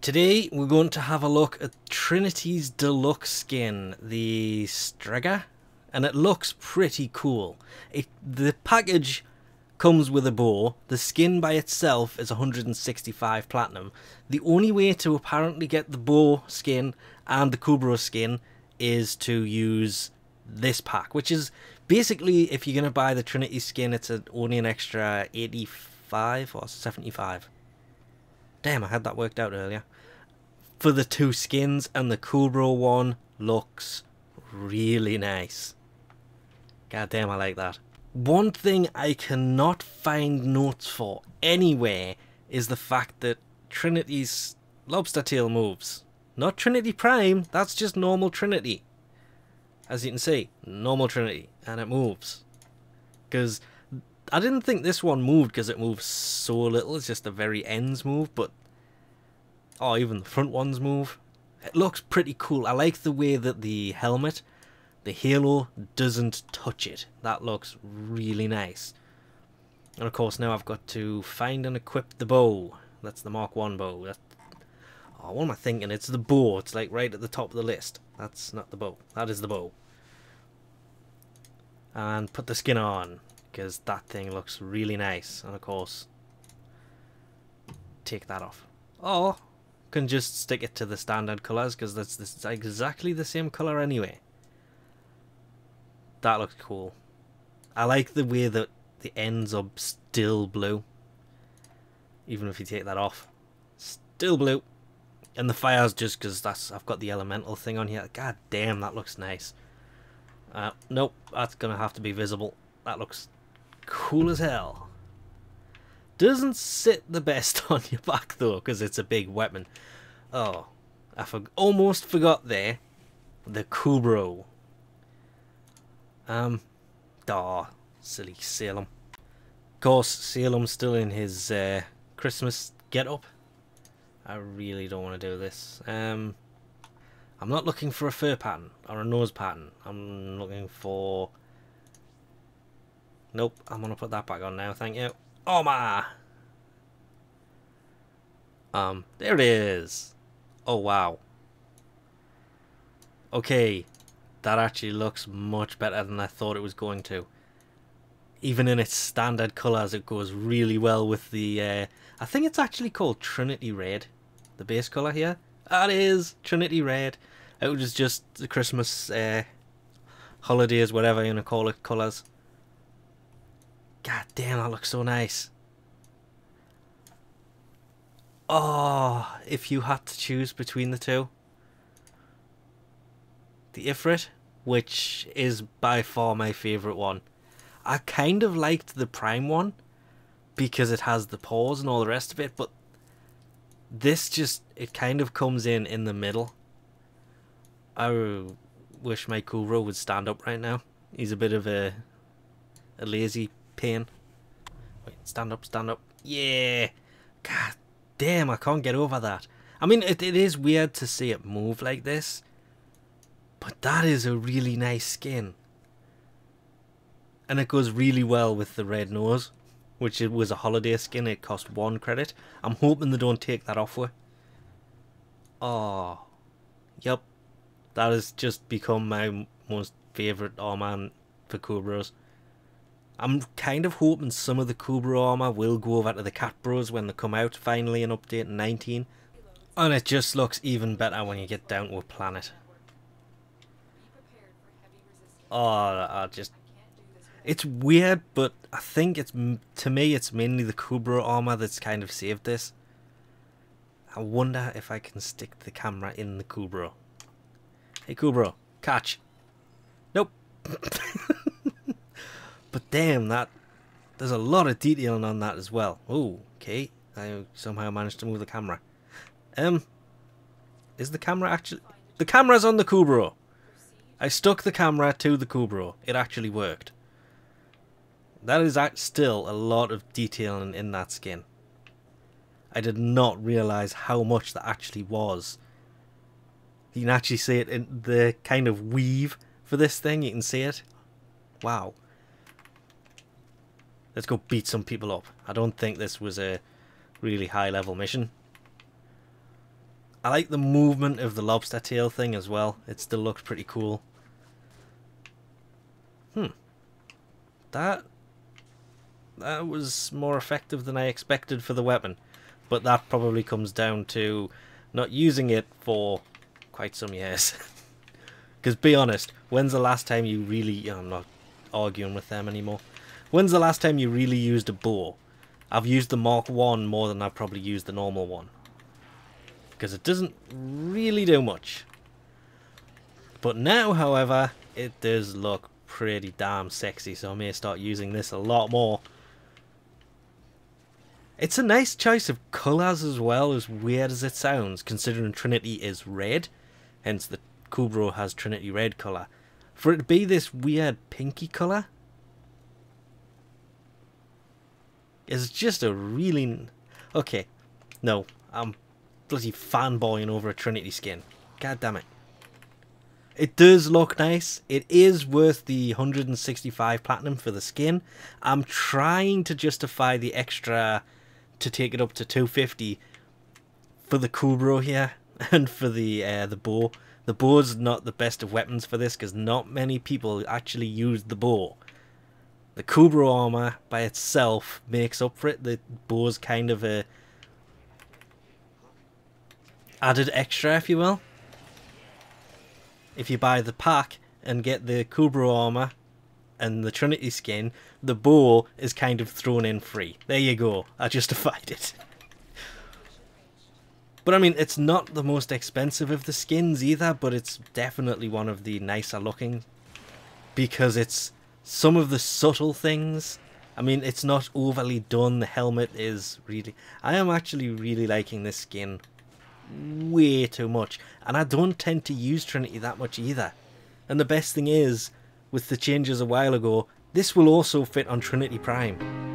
Today we're going to have a look at Trinity's deluxe skin, the Strega, and it looks pretty cool. It, the package comes with a Bo, the skin by itself is 165 platinum. The only way to apparently get the Bo skin and the Kubrow skin is to use this pack, which is basically if you're going to buy the Trinity skin it's only an extra 85 or 75 Damn, I had that worked out earlier. For the two skins, and the Kubrow one looks really nice. God damn, I like that. One thing I cannot find notes for anywhere is the fact that Trinity's lobster tail moves. Not Trinity Prime, that's just normal Trinity. As you can see, normal Trinity, and it moves. Because I didn't think this one moved because it moves so little. It's just the very ends move, but oh, even the front ones move. It looks pretty cool. I like the way that the helmet, the halo, doesn't touch it. That looks really nice. And of course, now I've got to find and equip the Bo. That's the Mark 1 Bo. That, oh, what am I thinking? It's the Bo. It's like right at the top of the list. That's not the Bo. That is the Bo. And put the skin on because that thing looks really nice. And of course, take that off. Oh, can just stick it to the standard colours because that's, that's exactly the same colour anyway. That looks cool. I like the way that the ends are still blue. Even if you take that off. Still blue. And the fire's just because that's I've got the elemental thing on here. God damn, that looks nice. Uh, nope, that's going to have to be visible. That looks cool as hell. Doesn't sit the best on your back though, because it's a big weapon. Oh, I for almost forgot there. The Kubrow. Um, daw, silly Salem. Of course, Salem's still in his uh, Christmas get-up. I really don't want to do this. Um, I'm not looking for a fur pattern or a nose pattern. I'm looking for Nope, I'm going to put that back on now, thank you. Oh my! Um, there it is. Oh wow. Okay, that actually looks much better than I thought it was going to. Even in its standard colours, it goes really well with the, uh, I think it's actually called Trinity Red, the base colour here. That is Trinity Red. It was just the Christmas uh, holidays, whatever you want to call it, colours. God damn, that looks so nice. Oh, if you had to choose between the two. The Ifrit, which is by far my favourite one. I kind of liked the Prime one because it has the paws and all the rest of it, but this just, it kind of comes in in the middle. I wish my Kubrow would stand up right now. He's a bit of a, a lazy pain. Wait, stand up, stand up. Yeah. God damn, I can't get over that. I mean, it, it is weird to see it move like this. But that is a really nice skin. And it goes really well with the red nose. Which it was a holiday skin. It cost one credit. I'm hoping they don't take that off with. Oh. Yep. That has just become my most favourite man for Kubrows. I'm kind of hoping some of the Kubrow armor will go over to the Cat Bros when they come out finally in update 19. And it just looks even better when you get down to a planet. Oh, I just... It's weird, but I think it's to me it's mainly the Kubrow armor that's kind of saved this. I wonder if I can stick the camera in the Kubrow. Hey Kubrow, catch. Nope. But damn, that there's a lot of detailing on that as well. Oh, okay. I somehow managed to move the camera. Um, is the camera actually... The camera's on the Kubrow. I stuck the camera to the Kubrow. It actually worked. That is still a lot of detailing in that skin. I did not realise how much that actually was. You can actually see it in the kind of weave for this thing. You can see it. Wow. Let's go beat some people up. I don't think this was a really high level mission. I like the movement of the lobster tail thing as well. It still looks pretty cool. Hmm. That that was more effective than I expected for the weapon. But that probably comes down to not using it for quite some years. Because be honest, when's the last time you really... I'm not arguing with them anymore. When's the last time you really used a Bo? I've used the Mark 1 more than I've probably used the normal one. Because it doesn't really do much. But now, however, it does look pretty damn sexy, so I may start using this a lot more. It's a nice choice of colours as well, as weird as it sounds, considering Trinity is red. Hence the Kubrow has Trinity red colour. For it to be this weird pinky colour is just a really... Okay, no, I'm bloody fanboying over a Trinity skin. God damn it. It does look nice. It is worth the 165 platinum for the skin. I'm trying to justify the extra to take it up to 250 for the Kubrow here and for the uh, the Bo. The Bo's not the best of weapons for this because not many people actually use the Bo. The Kubrow armor by itself makes up for it. The Bo's kind of a added extra, if you will. If you buy the pack and get the Kubrow armor and the Trinity skin, the Bo is kind of thrown in free. There you go. I justified it. But I mean, it's not the most expensive of the skins either, but it's definitely one of the nicer looking. Because it's some of the subtle things. I mean, it's not overly done. The helmet is really... I am actually really liking this skin way too much. And I don't tend to use Trinity that much either. And the best thing is, with the changes a while ago, this will also fit on Trinity Prime.